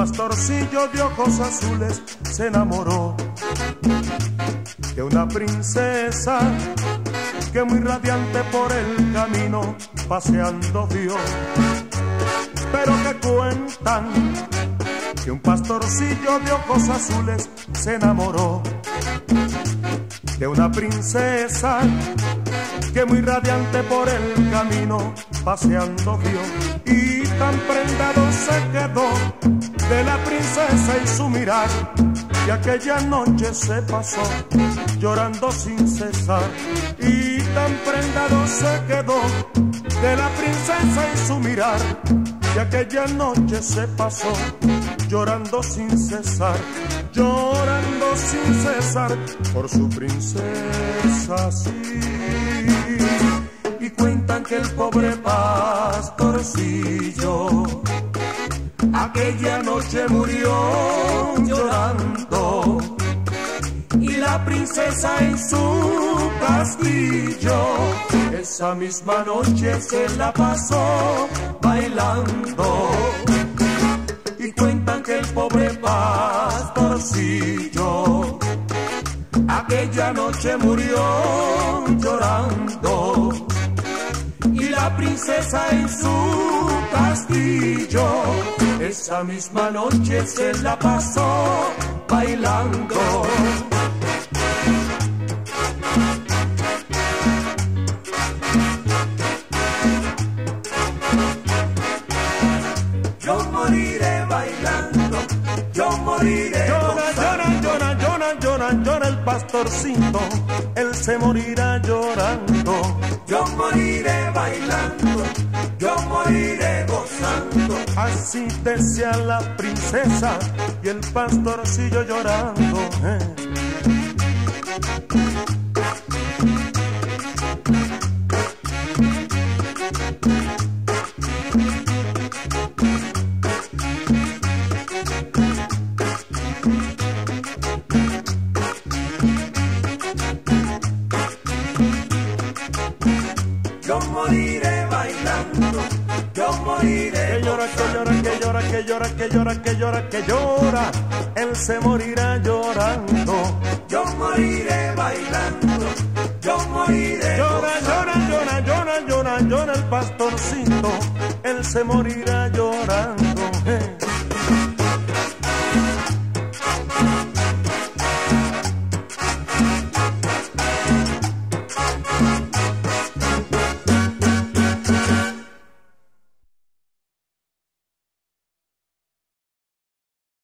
pastorcillo de ojos azules se enamoró de una princesa que muy radiante por el camino paseando vio. Pero que cuentan que un pastorcillo de ojos azules se enamoró de una princesa que muy radiante por el camino paseando vio y tan prendado se quedó de la princesa y su mirar. Y aquella noche se pasó llorando sin cesar. Y tan prendado se quedó de la princesa y su mirar. Y aquella noche se pasó llorando sin cesar llorando sin cesar por su princesa y cuentan que el pobre pastorcillo aquella noche murió llorando y la princesa en su castillo. Esa misma noche se la pasó bailando y cuentan que el pobre pastorcillo aquella noche murió llorando princesa en su castillo esa misma noche se la pasó bailando. Yo moriré bailando, yo moriré. Llora, llora, llora, llora, llora, llora el pastorcito, él se morirá llorando. Yo moriré yo moriré gozando. Así decía la princesa y el pastorcillo llorando. eh. Moriré bailando, yo moriré. Que llora, que llora, que llora, que llora, que llora, que llora, que llora. Él se morirá llorando. Yo moriré bailando, yo moriré. Llora, llora, llora, llora, llora, llora el pastorcito. Él se morirá llorando.